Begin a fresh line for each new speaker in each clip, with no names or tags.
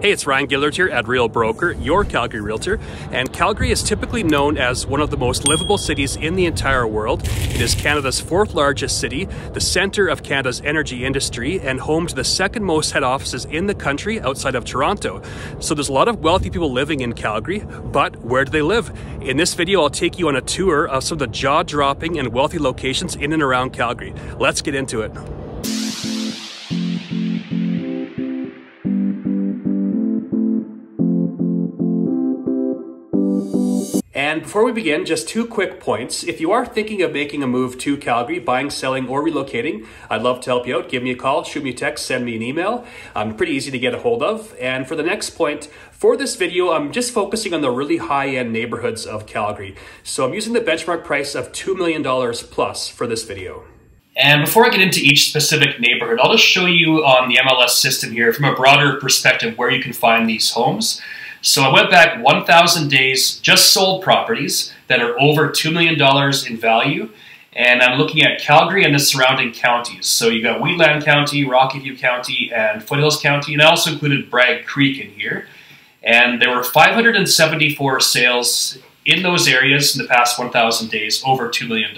Hey, it's Ryan Gillard here at Real Broker, your Calgary Realtor. And Calgary is typically known as one of the most livable cities in the entire world. It is Canada's fourth largest city, the center of Canada's energy industry, and home to the second most head offices in the country outside of Toronto. So there's a lot of wealthy people living in Calgary, but where do they live? In this video, I'll take you on a tour of some of the jaw dropping and wealthy locations in and around Calgary. Let's get into it. And before we begin, just two quick points. If you are thinking of making a move to Calgary, buying, selling, or relocating, I'd love to help you out. Give me a call, shoot me a text, send me an email. I'm pretty easy to get a hold of. And for the next point, for this video, I'm just focusing on the really high-end neighborhoods of Calgary. So I'm using the benchmark price of $2 million plus for this video.
And before I get into each specific neighborhood, I'll just show you on the MLS system here from a broader perspective where you can find these homes. So I went back 1,000 days, just sold properties that are over $2 million in value. And I'm looking at Calgary and the surrounding counties. So you got Wheatland County, Rocky View County, and Foothills County. And I also included Bragg Creek in here. And there were 574 sales in those areas in the past 1,000 days, over $2 million.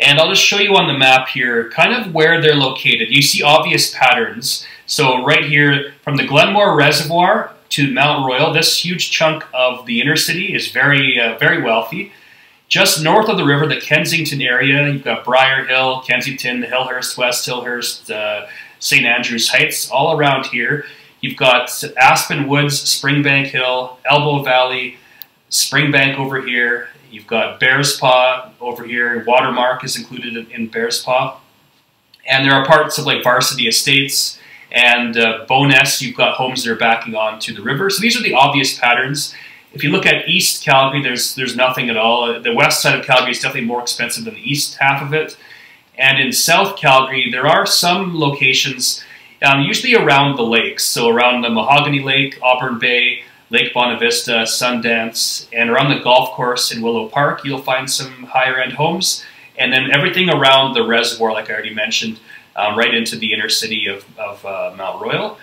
And I'll just show you on the map here kind of where they're located. You see obvious patterns. So right here from the Glenmore Reservoir to Mount Royal. This huge chunk of the inner city is very, uh, very wealthy. Just north of the river, the Kensington area, you've got Briar Hill, Kensington, Hillhurst, West Hillhurst, uh, St. Andrews Heights, all around here. You've got Aspen Woods, Springbank Hill, Elbow Valley, Springbank over here. You've got Bearspaw over here. Watermark is included in, Bearspaw. And there are parts of like Varsity Estates, and uh, Bowness, you've got homes that are backing onto the river. So these are the obvious patterns. If you look at East Calgary, there's there's nothing at all. The west side of Calgary is definitely more expensive than the east half of it. And in South Calgary, there are some locations, um, usually around the lakes. So around the Mahogany Lake, Auburn Bay, Lake Bonavista, Sundance, and around the golf course in Willow Park, you'll find some higher end homes. And then everything around the reservoir, like I already mentioned, um, right into the inner city of, of uh, Mount Royal.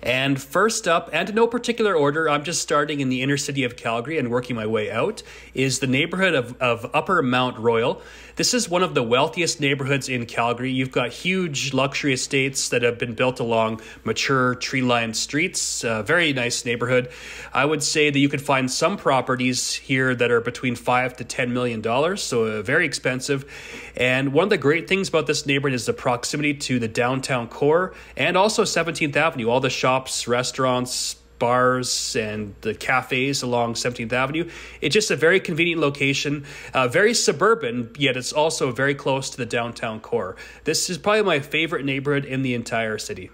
And first up, and in no particular order, I'm just starting in the inner city of Calgary and working my way out, is the neighborhood of, of Upper Mount Royal. This is one of the wealthiest neighborhoods in Calgary. You've got huge luxury estates that have been built along mature tree lined streets. Uh, very nice neighborhood. I would say that you could find some properties here that are between five to ten million dollars, so uh, very expensive. And one of the great things about this neighborhood is the proximity to the downtown core and also 17th Avenue. All the shops, restaurants, bars and the cafes along 17th Avenue. It's just a very convenient location, uh, very suburban, yet it's also very close to the downtown core. This is probably my favorite neighborhood in the entire city.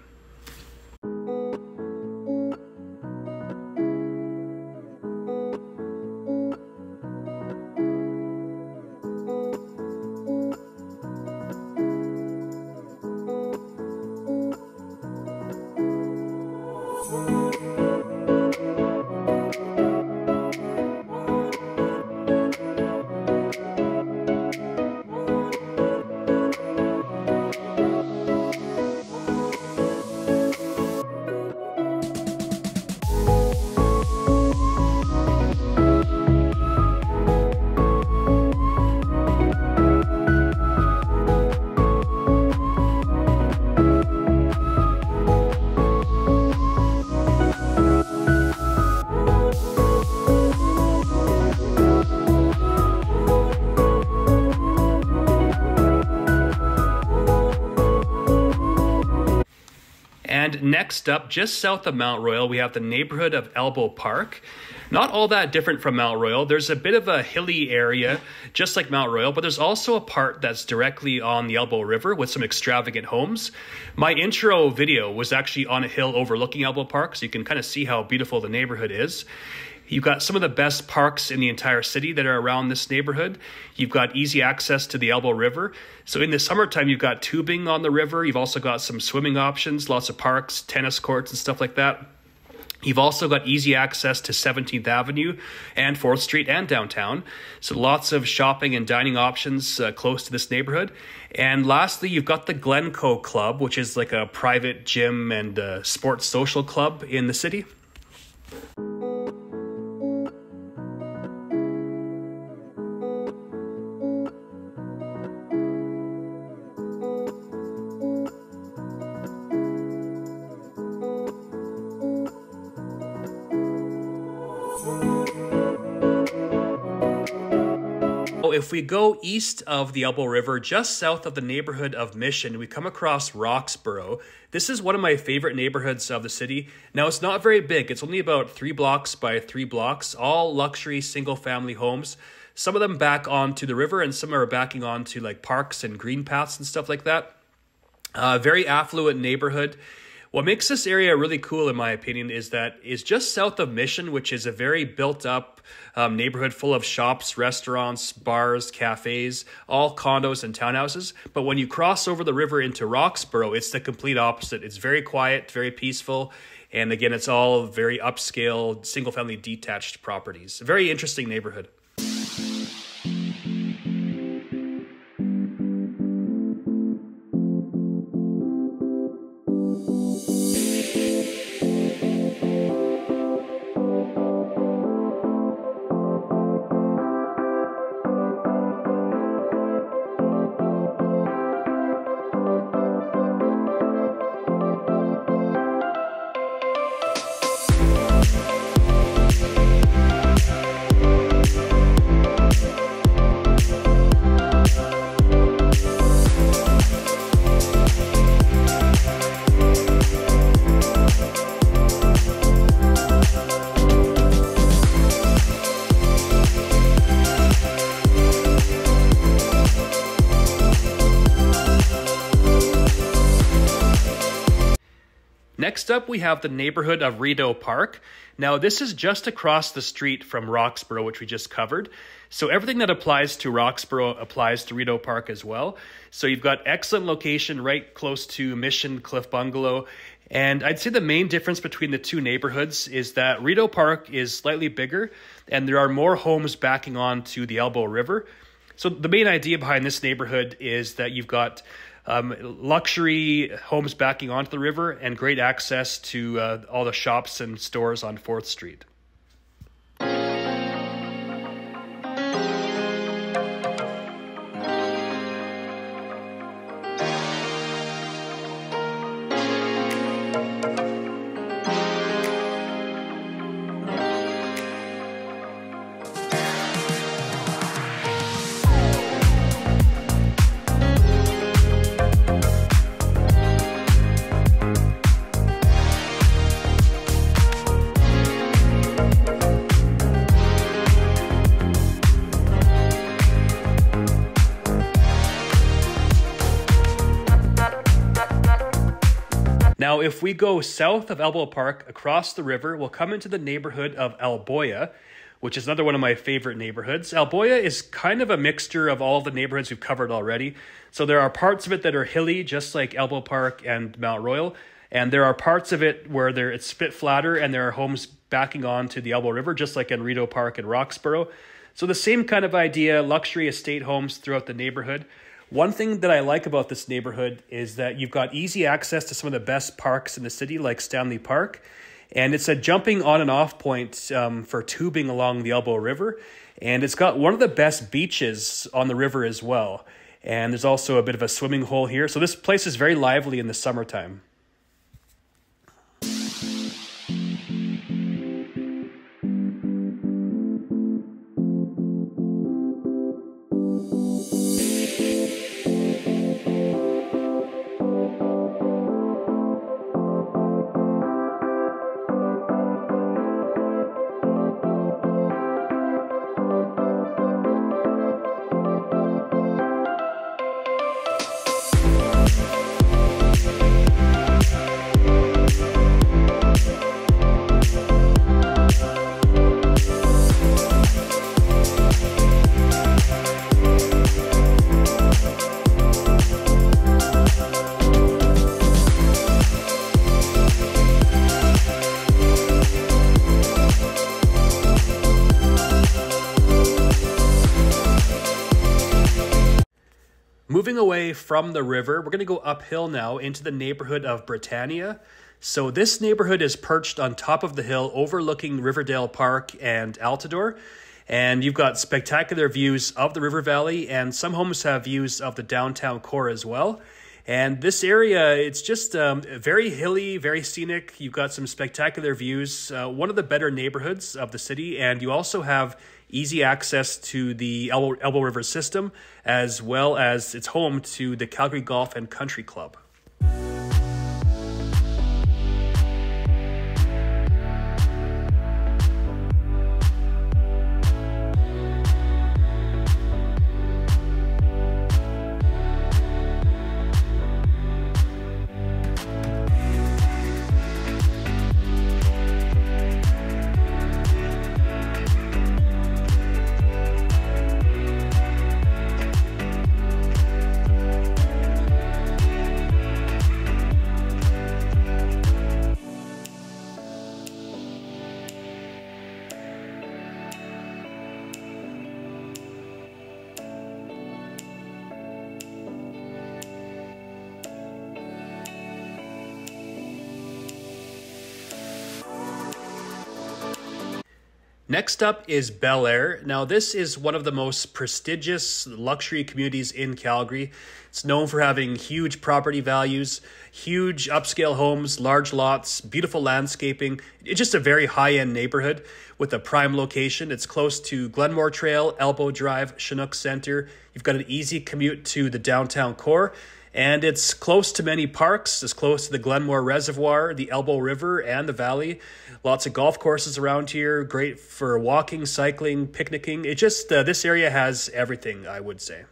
And next up, just south of Mount Royal, we have the neighborhood of Elbow Park. Not all that different from Mount Royal. There's a bit of a hilly area, just like Mount Royal, but there's also a part that's directly on the Elbow River with some extravagant homes. My intro video was actually on a hill overlooking Elbow Park, so you can kind of see how beautiful the neighborhood is. You've got some of the best parks in the entire city that are around this neighborhood. You've got easy access to the Elbow River. So in the summertime, you've got tubing on the river. You've also got some swimming options, lots of parks, tennis courts, and stuff like that. You've also got easy access to 17th Avenue and 4th Street and downtown. So lots of shopping and dining options uh, close to this neighborhood. And lastly, you've got the Glencoe Club, which is like a private gym and uh, sports social club in the city. If we go east of the Elbow River, just south of the neighborhood of Mission, we come across Roxborough. This is one of my favorite neighborhoods of the city. Now, it's not very big, it's only about three blocks by three blocks, all luxury single family homes. Some of them back onto the river, and some are backing onto like parks and green paths and stuff like that. Uh, very affluent neighborhood. What makes this area really cool, in my opinion, is that is just south of Mission, which is a very built up um, neighborhood full of shops, restaurants, bars, cafes, all condos and townhouses. But when you cross over the river into Roxborough, it's the complete opposite. It's very quiet, very peaceful. And again, it's all very upscale, single family detached properties. Very interesting neighborhood. We have the neighborhood of Rideau Park. Now, this is just across the street from Roxborough, which we just covered. So everything that applies to Roxborough applies to Rideau Park as well. So you've got excellent location right close to Mission Cliff Bungalow. And I'd say the main difference between the two neighborhoods is that Rideau Park is slightly bigger and there are more homes backing on to the Elbow River. So the main idea behind this neighborhood is that you've got um, luxury homes backing onto the river, and great access to uh, all the shops and stores on 4th Street. We go south of Elbow Park across the river, we'll come into the neighborhood of Elboya, which is another one of my favorite neighborhoods. Elboya is kind of a mixture of all the neighborhoods we've covered already. So there are parts of it that are hilly, just like Elbow Park and Mount Royal, and there are parts of it where there it's spit flatter and there are homes backing on to the Elbow River, just like Rideau Park and Roxborough. So the same kind of idea, luxury estate homes throughout the neighborhood. One thing that I like about this neighborhood is that you've got easy access to some of the best parks in the city, like Stanley Park. And it's a jumping on and off point um, for tubing along the Elbow River. And it's got one of the best beaches on the river as well. And there's also a bit of a swimming hole here. So this place is very lively in the summertime. From the river, we're going to go uphill now into the neighborhood of Britannia. So, this neighborhood is perched on top of the hill overlooking Riverdale Park and Altadore. And you've got spectacular views of the river valley, and some homes have views of the downtown core as well. And this area, it's just um, very hilly, very scenic. You've got some spectacular views, uh, one of the better neighborhoods of the city, and you also have easy access to the Elbow, Elbow River system, as well as it's home to the Calgary Golf and Country Club. Next up is Bel Air. Now, this is one of the most prestigious luxury communities in Calgary. It's known for having huge property values, huge upscale homes, large lots, beautiful landscaping. It's just a very high end neighborhood with a prime location. It's close to Glenmore Trail, Elbow Drive, Chinook Center. You've got an easy commute to the downtown core and it's close to many parks. It's close to the Glenmore Reservoir, the Elbow River, and the valley. Lots of golf courses around here. Great for walking, cycling, picnicking. It just uh, this area has everything, I would say.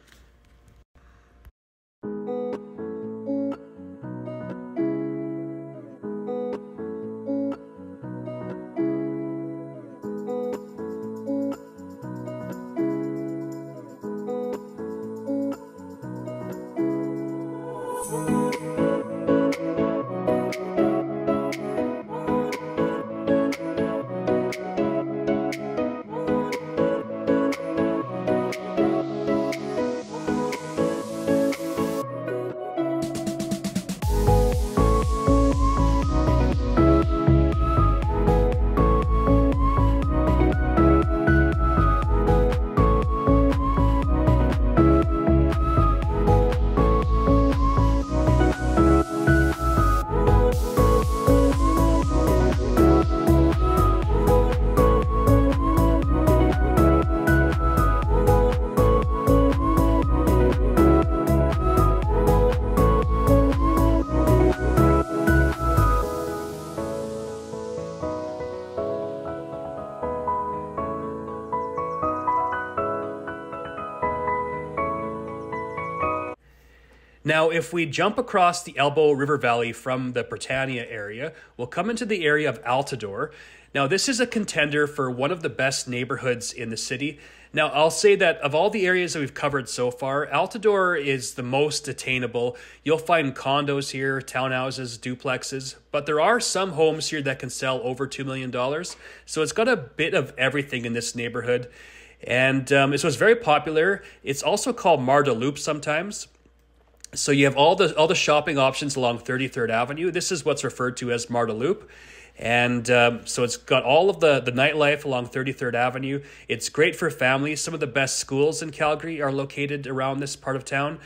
Now, if we jump across the Elbow River Valley from the Britannia area, we'll come into the area of Altadore. Now, this is a contender for one of the best neighborhoods in the city. Now, I'll say that of all the areas that we've covered so far, Altadore is the most attainable. You'll find condos here, townhouses, duplexes, but there are some homes here that can sell over $2 million. So it's got a bit of everything in this neighborhood. And um, so it's very popular. It's also called Marda Loop sometimes. So you have all the all the shopping options along 33rd Avenue. This is what's referred to as Marda Loop. And um, so it's got all of the, the nightlife along 33rd Avenue. It's great for families. Some of the best schools in Calgary are located around this part of town.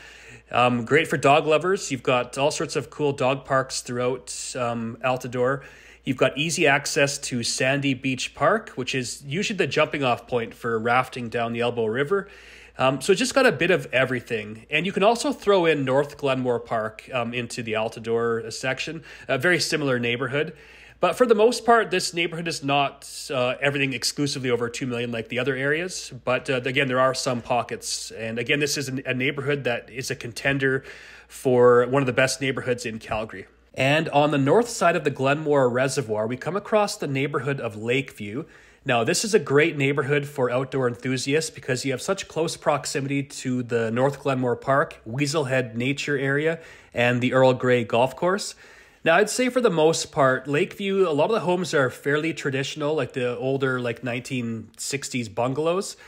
Um, great for dog lovers. You've got all sorts of cool dog parks throughout um, Altadore. You've got easy access to Sandy Beach Park, which is usually the jumping off point for rafting down the Elbow River. Um, so it's just got a bit of everything. And you can also throw in North Glenmore Park um, into the Altadore section, a very similar neighborhood. But for the most part, this neighborhood is not uh, everything exclusively over 2 million like the other areas. But uh, again, there are some pockets. And again, this is a neighborhood that is a contender for one of the best neighborhoods in Calgary. And on the north side of the Glenmore Reservoir, we come across the neighborhood of Lakeview. Now, this is a great neighborhood for outdoor enthusiasts because you have such close proximity to the North Glenmore Park, Weaselhead Nature Area, and the Earl Grey Golf Course. Now, I'd say for the most part, Lakeview, a lot of the homes are fairly traditional, like the older, like 1960s bungalows.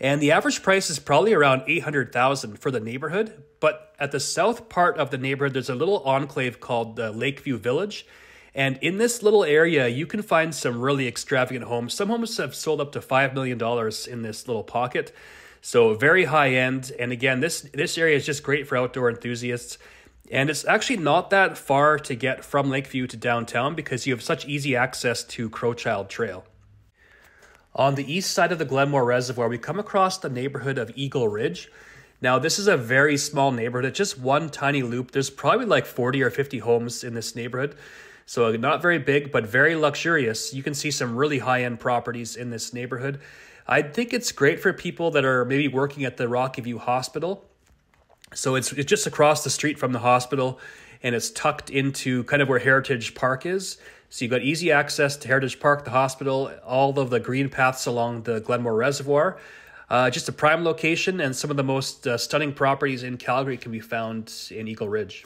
And the average price is probably around 800,000 for the neighborhood, but at the south part of the neighborhood there's a little enclave called the Lakeview Village. And in this little area, you can find some really extravagant homes. Some homes have sold up to $5 million in this little pocket. So very high end. And again, this this area is just great for outdoor enthusiasts. And it's actually not that far to get from Lakeview to downtown because you have such easy access to Crowchild Trail. On the east side of the Glenmore Reservoir, we come across the neighborhood of Eagle Ridge. Now, this is a very small neighborhood. It's just one tiny loop. There's probably like 40 or 50 homes in this neighborhood. So, not very big, but very luxurious. You can see some really high end properties in this neighborhood. I think it's great for people that are maybe working at the Rocky View Hospital so it's, it's just across the street from the hospital and it's tucked into kind of where Heritage Park is. So you've got easy access to Heritage Park, the hospital, all of the green paths along the Glenmore Reservoir. Uh, just a prime location, and some of the most uh, stunning properties in Calgary can be found in Eagle Ridge.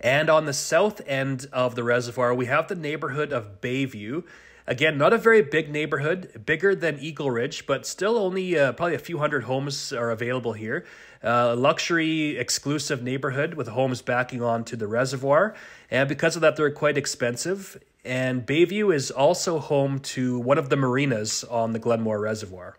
And on the south end of the reservoir, we have the neighborhood of Bayview. Again, not a very big neighborhood, bigger than Eagle Ridge, but still only uh, probably a few hundred homes are available here. Uh, luxury, exclusive neighborhood with homes backing onto the reservoir. And because of that, they're quite expensive. And Bayview is also home to one of the marinas on the Glenmore Reservoir.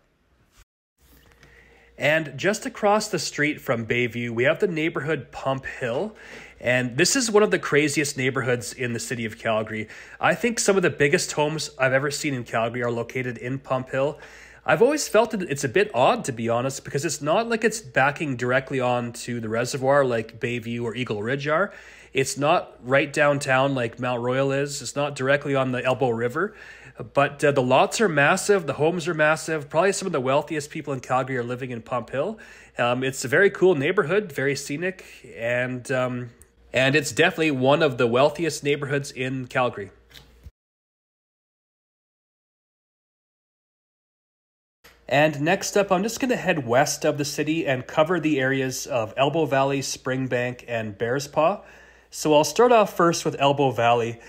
And just across the street from Bayview, we have the neighborhood Pump Hill. And this is one of the craziest neighborhoods in the city of Calgary. I think some of the biggest homes I've ever seen in Calgary are located in Pump Hill. I've always felt that it's a bit odd, to be honest, because it's not like it's backing directly onto the reservoir like Bayview or Eagle Ridge are. It's not right downtown like Mount Royal is. It's not directly on the Elbow River. But uh, the lots are massive, the homes are massive. Probably some of the wealthiest people in Calgary are living in Pump Hill. Um, it's a very cool neighborhood, very scenic, and um, and it's definitely one of the wealthiest neighborhoods in Calgary. And next up, I'm just going to head west of the city and cover the areas of Elbow Valley, Springbank, and Bearspaw. So I'll start off first with Elbow Valley.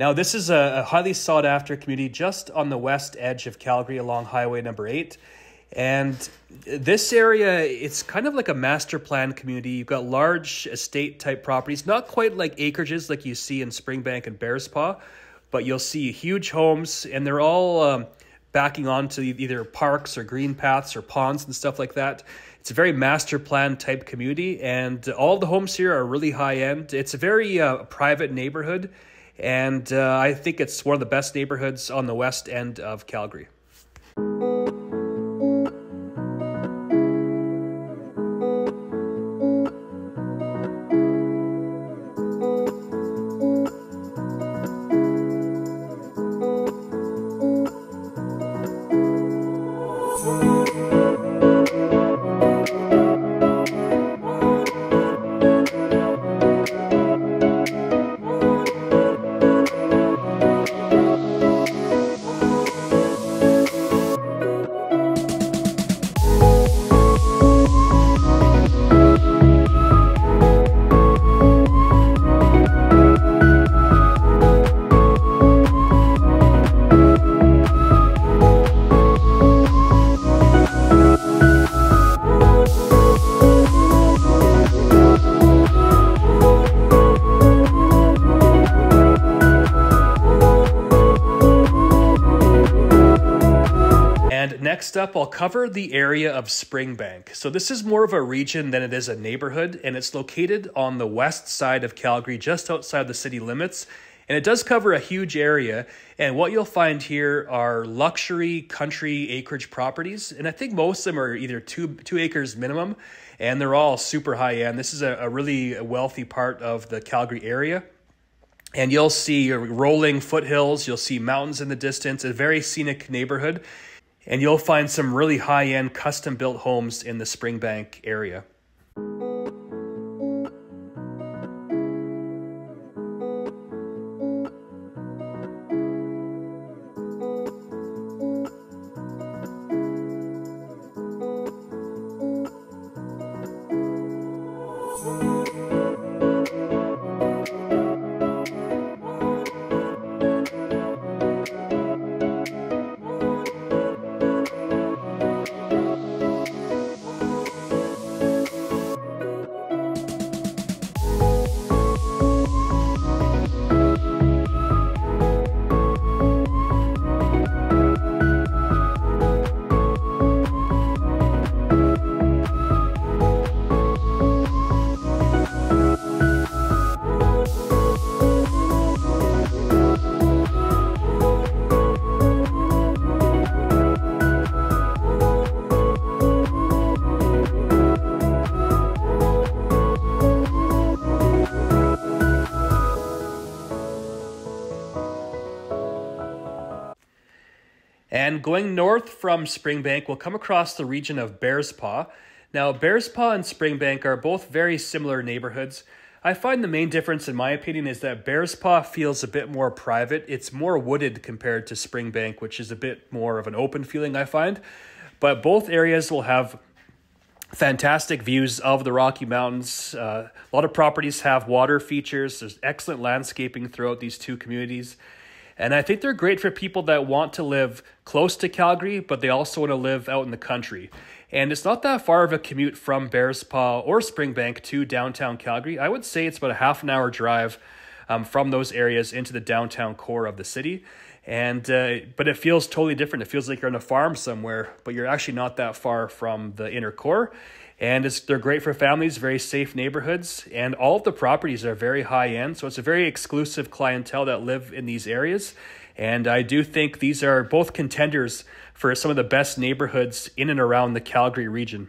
Now, this is a, highly sought after community just on the west edge of Calgary along Highway number 8. And this area, it's kind of like a master plan community. You've got large estate type properties, not quite like acreages like you see in Springbank and Bearspaw, but you'll see huge homes, and they're all um, backing onto either parks or green paths or ponds and stuff like that. It's a very master plan type community, and all the homes here are really high end. It's a very uh, private neighborhood, and uh, I think it's one of the best neighborhoods on the west end of Calgary. Up, I'll cover the area of Springbank. So this is more of a region than it is a neighborhood, and it's located on the west side of Calgary, just outside the city limits. And it does cover a huge area. And what you'll find here are luxury country acreage properties. And I think most of them are either two, two acres minimum, and they're all super high end. This is a, a really wealthy part of the Calgary area. And you'll see rolling foothills, you'll see mountains in the distance, a very scenic neighborhood and you'll find some really high end custom built homes in the Springbank area. And going north from Springbank, we'll come across the region of Bearspaw. Now, Bearspaw and Springbank are both very similar neighborhoods. I find the main difference, in my opinion, is that Bearspaw feels a bit more private. It's more wooded compared to Springbank, which is a bit more of an open feeling, I find. But both areas will have fantastic views of the Rocky Mountains. Uh, a lot of properties have water features. There's excellent landscaping throughout these two communities. And I think they're great for people that want to live close to Calgary, but they also want to live out in the country. And it's not that far of a commute from Bearspaw or Springbank to downtown Calgary. I would say it's about a half an hour drive um, from those areas into the downtown core of the city. And uh, but it feels totally different. It feels like you're on a farm somewhere, but you're actually not that far from the inner core. And they're great for families, very safe neighborhoods, and all of the properties are very high end. So it's a very exclusive clientele that live in these areas. And I do think these are both contenders for some of the best neighborhoods in and around the Calgary region.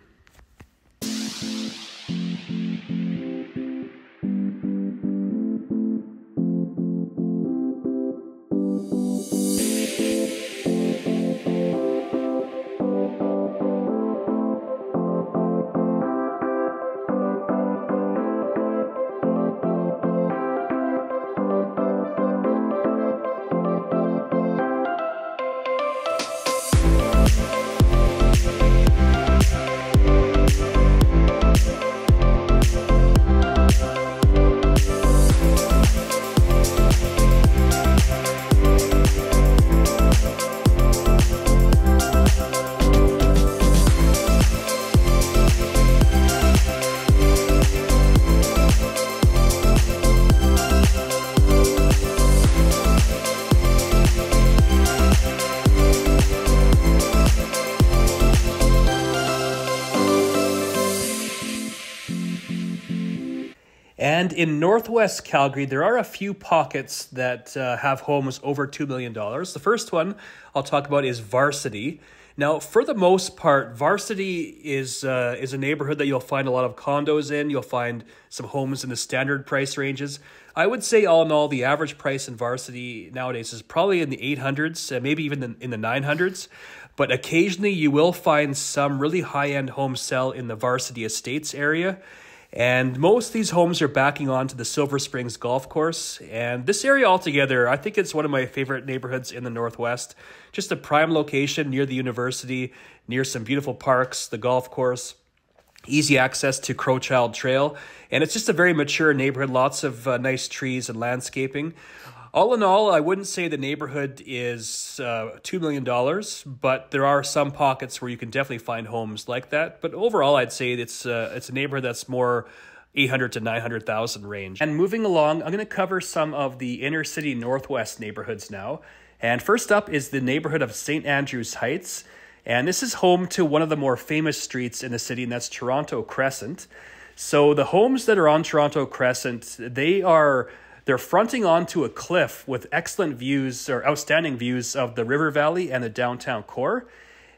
In northwest Calgary, there are a few pockets that uh, have homes over $2 million. The first one I'll talk about is Varsity. Now, for the most part, Varsity is, uh, is a neighborhood that you'll find a lot of condos in. You'll find some homes in the standard price ranges. I would say, all in all, the average price in Varsity nowadays is probably in the 800s, uh, maybe even in the 900s. But occasionally, you will find some really high end homes sell in the Varsity Estates area. And most of these homes are backing onto the Silver Springs golf course. And this area altogether, I think it's one of my favorite neighborhoods in the Northwest. Just a prime location near the university, near some beautiful parks, the golf course, easy access to Crowchild Trail. And it's just a very mature neighborhood, lots of uh, nice trees and landscaping all in all, I wouldn't say the neighborhood is uh, $2 million, but there are some pockets where you can definitely find homes like that. But overall, I'd say it's, uh, it's a neighborhood that's more 800 to 900,000 range. And moving along, I'm going to cover some of the inner city northwest neighborhoods now. And first up is the neighborhood of St. Andrews Heights. And this is home to one of the more famous streets in the city, and that's Toronto Crescent. So the homes that are on Toronto Crescent, they are they're fronting onto a cliff with excellent views or outstanding views of the river valley and the downtown core.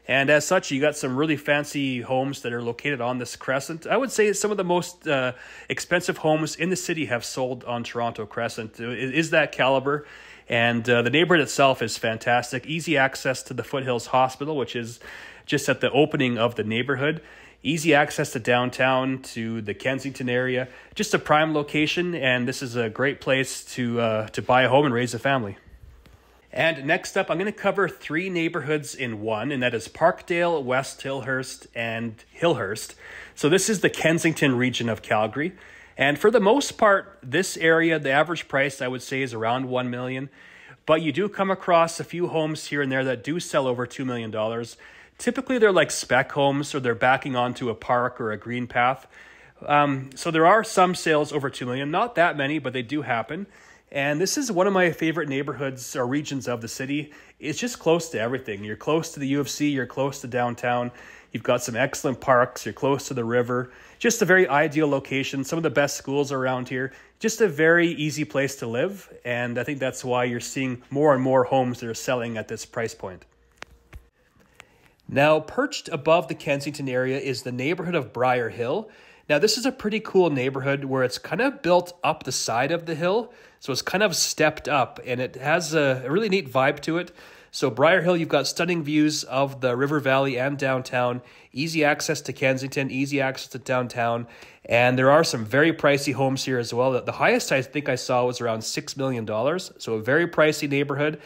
And as such, you got some really fancy homes that are located on this crescent. I would say some of the most uh, expensive homes in the city have sold on Toronto Crescent. It is that caliber. And uh, the neighborhood itself is fantastic. Easy access to the Foothills Hospital, which is just at the opening of the neighborhood easy access to downtown, to the Kensington area, just a prime location, and this is a great place to uh, to buy a home and raise a family. And next up, I'm going to cover three neighborhoods in one, and that is Parkdale, West Hillhurst, and Hillhurst. So this is the Kensington region of Calgary. And for the most part, this area, the average price I would say is around 1 million. But you do come across a few homes here and there that do sell over $2 million. Typically, they're like spec homes, or they're backing onto a park or a green path. Um, so there are some sales over two million, not that many, but they do happen. And this is one of my favorite neighborhoods or regions of the city. It's just close to everything. You're close to the U of C, you're close to downtown. You've got some excellent parks, you're close to the river. Just a very ideal location. Some of the best schools around here. Just a very easy place to live. And I think that's why you're seeing more and more homes that are selling at this price point. Now, perched above the Kensington area is the neighborhood of Briar Hill. Now, this is a pretty cool neighborhood where it's kind of built up the side of the hill. So it's kind of stepped up and it has a, really neat vibe to it. So, Briar Hill, you've got stunning views of the River Valley and downtown, easy access to Kensington, easy access to downtown, and there are some very pricey homes here as well. The highest I think I saw was around $6 million, so a very pricey neighborhood.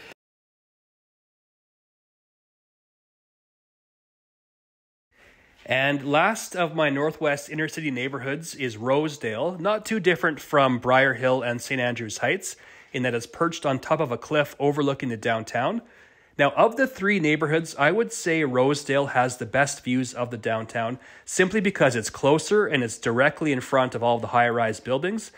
And last of my Northwest inner city neighborhoods is Rosedale, not too different from Briar Hill and St. Andrews Heights in that it's perched on top of a cliff overlooking the downtown. Now, of the three neighborhoods, I would say Rosedale has the best views of the downtown simply because it's closer and it's directly in front of all the high rise buildings.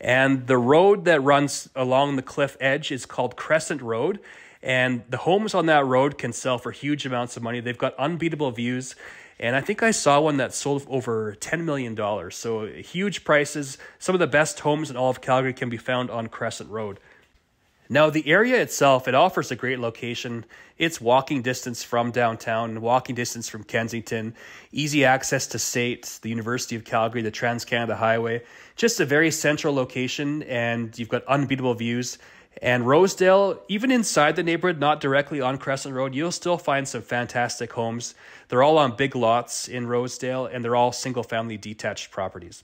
And the road that runs along the cliff edge is called Crescent Road. And the homes on that road can sell for huge amounts of money. They've got unbeatable views. And I think I saw one that sold over $10 million. So huge prices. Some of the best homes in all of Calgary can be found on Crescent Road. Now, the area itself, it offers a great location. It's walking distance from downtown, walking distance from Kensington, easy access to SAIT, the University of Calgary, the Trans Canada Highway. Just a very central location, and you've got unbeatable views. And Rosedale, even inside the neighborhood, not directly on Crescent Road, you'll still find some fantastic homes. They're all on big lots in Rosedale, and they're all single family detached properties.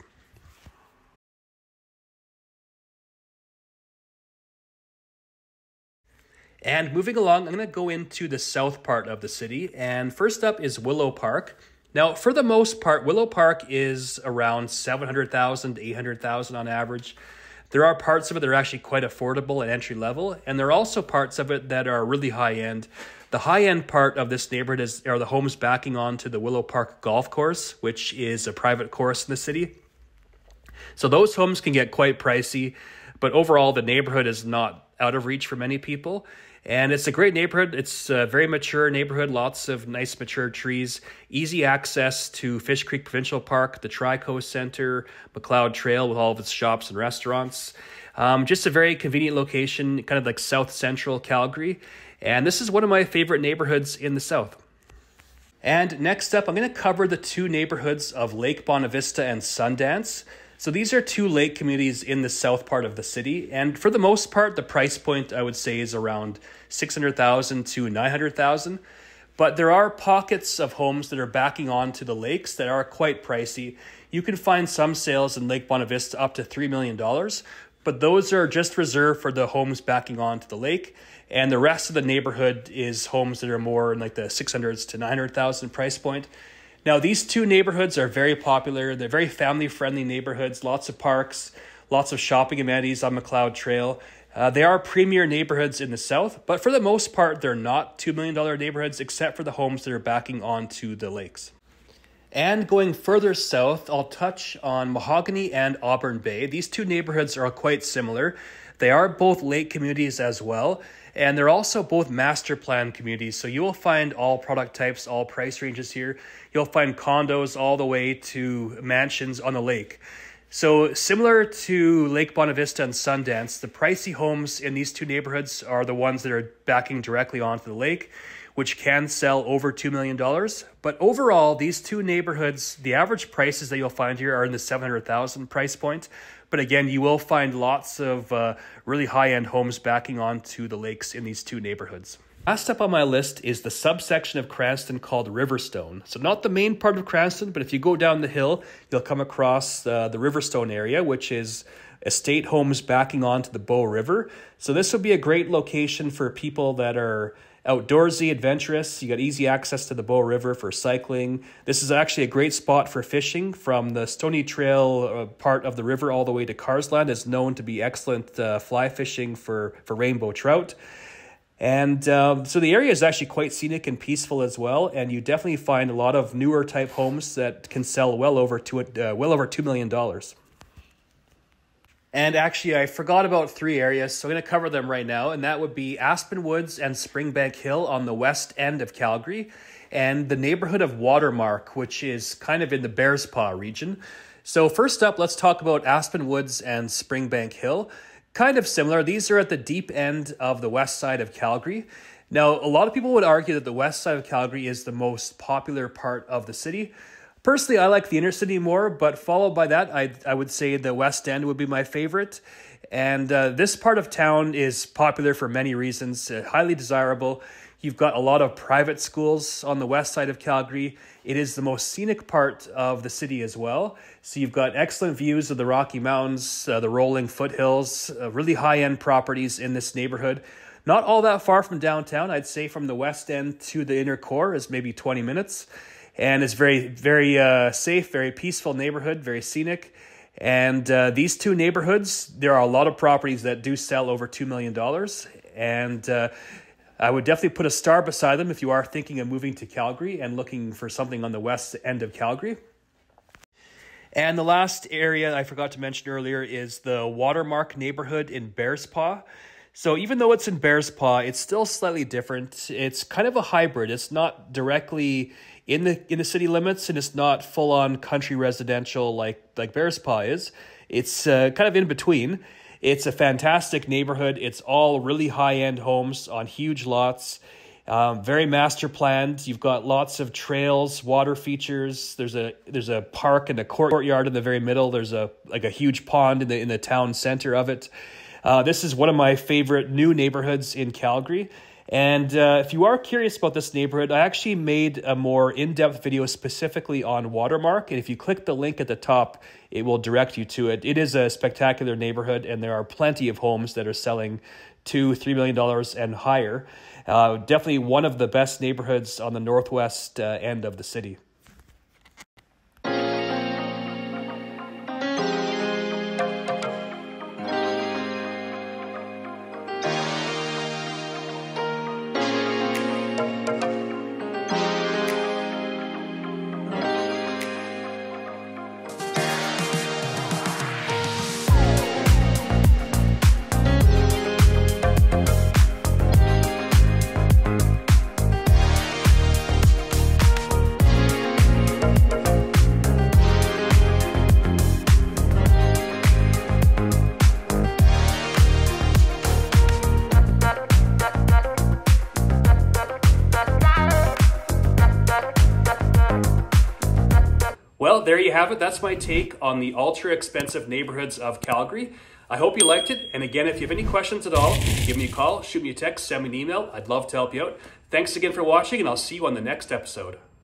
And moving along, I'm going to go into the south part of the city. And first up is Willow Park. Now, for the most part, Willow Park is around 700,000 to 800,000 on average. There are parts of it that are actually quite affordable at entry level, and there are also parts of it that are really high end. The high end part of this neighborhood is are the homes backing onto the Willow Park Golf Course, which is a private course in the city. So those homes can get quite pricey, but overall the neighborhood is not out of reach for many people. And it's a great neighborhood. It's a very mature neighborhood, lots of nice mature trees, easy access to Fish Creek Provincial Park, the Trico Center, Macleod Trail with all of its shops and restaurants. Um, just a very convenient location, kind of like south central Calgary. And this is one of my favorite neighborhoods in the south. And next up, I'm going to cover the two neighborhoods of Lake Bonavista and Sundance. So these are two lake communities in the south part of the city, and for the most part, the price point I would say is around six hundred thousand to nine hundred thousand. But there are pockets of homes that are backing onto the lakes that are quite pricey. You can find some sales in Lake Bonavista up to $3 million, but those are just reserved for the homes backing onto the lake. And the rest of the neighborhood is homes that are more in like the 600s to 900,000 price point. Now, these two neighborhoods are very popular. They're very family friendly neighborhoods, lots of parks, lots of shopping amenities on Macleod Trail. Uh, they are premier neighborhoods in the south, but for the most part, they're not $2 million neighborhoods except for the homes that are backing onto the lakes. And going further south, I'll touch on Mahogany and Auburn Bay. These two neighborhoods are quite similar. They are both lake communities as well, and they're also both master plan communities. So you will find all product types, all price ranges here. You'll find condos all the way to mansions on the lake. So, similar to Lake Bonavista and Sundance, the pricey homes in these two neighborhoods are the ones that are backing directly onto the lake, which can sell over $2 million. But overall, these two neighborhoods, the average prices that you'll find here are in the 700,000 price point, but again, you will find lots of uh, really high end homes backing onto the lakes in these two neighborhoods. Last up on my list is the subsection of Cranston called Riverstone. So, not the main part of Cranston, but if you go down the hill, you'll come across uh, the Riverstone area, which is estate homes backing onto the Bow River. So, this would be a great location for people that are outdoorsy, adventurous. You got easy access to the Bow River for cycling. This is actually a great spot for fishing from the Stoney Trail uh, part of the river all the way to Carseland is known to be excellent uh, fly fishing for, for rainbow trout. And um, so the area is actually quite scenic and peaceful as well. And you definitely find a lot of newer type homes that can sell well over two, uh, well over $2 million. And actually, I forgot about three areas, so I'm going to cover them right now. And that would be Aspen Woods and Springbank Hill on the west end of Calgary, and the neighborhood of Watermark, which is kind of in the Bearspaw region. So, first up, let's talk about Aspen Woods and Springbank Hill. Kind of similar. These are at the deep end of the west side of Calgary. Now, a lot of people would argue that the west side of Calgary is the most popular part of the city. Personally, I like the inner city more, but followed by that, I I would say the West End would be my favorite. And uh, this part of town is popular for many reasons, uh, highly desirable. You've got a lot of private schools on the west side of Calgary. It is the most scenic part of the city as well. So you've got excellent views of the Rocky Mountains, uh, the rolling foothills, uh, really high end properties in this neighborhood. Not all that far from downtown. I'd say from the west end to the inner core is maybe 20 minutes. And it's very, very uh, safe, very peaceful neighborhood, very scenic. And uh, these two neighborhoods, there are a lot of properties that do sell over $2 million. And uh, I would definitely put a star beside them if you are thinking of moving to Calgary and looking for something on the west end of Calgary. And the last area I forgot to mention earlier is the Watermark neighborhood in Bearspaw. So even though it's in Bearspaw, it's still slightly different. It's kind of a hybrid. It's not directly in the in the city limits, and it's not full on country residential like like Bearspaw is. It's uh, kind of in between. It's a fantastic neighborhood. It's all really high end homes on huge lots. Um, very master planned. You've got lots of trails, water features. There's a there's a park and a courtyard in the very middle. There's a like a huge pond in the in the town center of it. Uh, this is one of my favorite new neighborhoods in Calgary. And uh, if you are curious about this neighborhood, I actually made a more in depth video specifically on Watermark. And if you click the link at the top, it will direct you to it. It is a spectacular neighborhood, and there are plenty of homes that are selling two, $3 million and higher. Uh, definitely one of the best neighborhoods on the northwest uh, end of the city. Have it. That's my take on the ultra expensive neighborhoods of Calgary. I hope you liked it. And again, if you have any questions at all, give me a call, shoot me a text, send me an email. I'd love to help you out. Thanks again for watching, and I'll see you on the next episode.